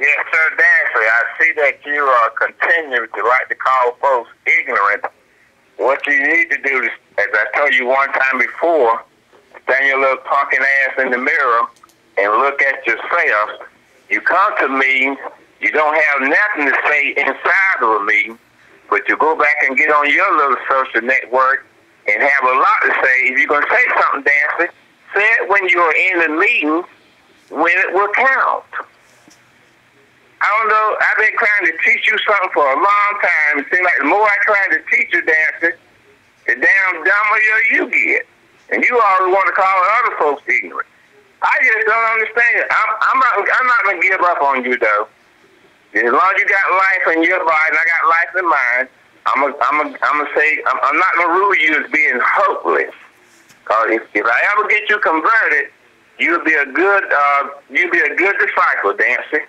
Yes, sir, Dancy. I see that you uh, are continuing to like to call folks ignorant. What you need to do is, as I told you one time before, stand your little pumpkin ass in the mirror and look at yourself. You come to meetings, you don't have nothing to say inside of a meeting, but you go back and get on your little social network and have a lot to say. If you're going to say something, Dancy, say it when you're in the meeting when it will count. I don't know. I've been trying to teach you something for a long time. It seems like the more I try to teach you, Dancy, the damn dumber you get. And you always want to call other folks ignorant. I just don't understand. I'm, I'm not. I'm not gonna give up on you though. As long as you got life in your body and I got life in mine, I'm gonna. I'm gonna. I'm gonna say. I'm, I'm not gonna rule you as being hopeless. Cause if, if I ever get you converted, you'll be a good. Uh, you'll be a good disciple, Dancy.